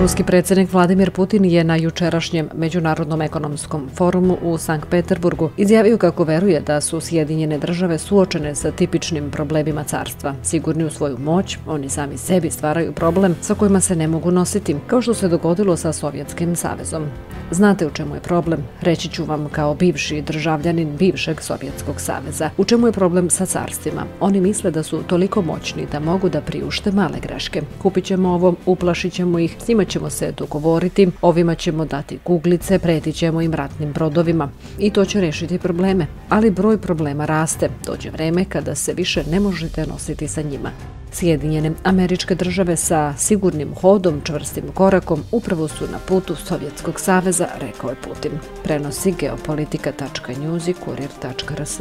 Ruski predsjednik Vladimir Putin je na jučerašnjem Međunarodnom ekonomskom forumu u Sankt Peterburgu izjavio kako veruje da su Sjedinjene države suočene sa tipičnim problemima carstva. Sigurni u svoju moć, oni sami sebi stvaraju problem sa kojima se ne mogu nositi, kao što se dogodilo sa Sovjetskim savezom. Znate u čemu je problem? Reći ću vam kao bivši državljanin bivšeg Sovjetskog saveza. U čemu je problem sa carstvima? Oni misle da su toliko moćni da mogu da priušte male greške. Kupit ćemo ovo, uplašit ćemo ih, snimat ćemo se dogovoriti, ovima ćemo dati kuglice, pretićemo im ratnim brodovima. I to će rešiti probleme. Ali broj problema raste. Dođe vreme kada se više ne možete nositi sa njima. Sjedinjene američke države sa sigurnim hodom, čvrstim korakom, upravo su na putu Sovjetskog saveza, rekao je Putin. Prenosi geopolitika.news i kurir.rs.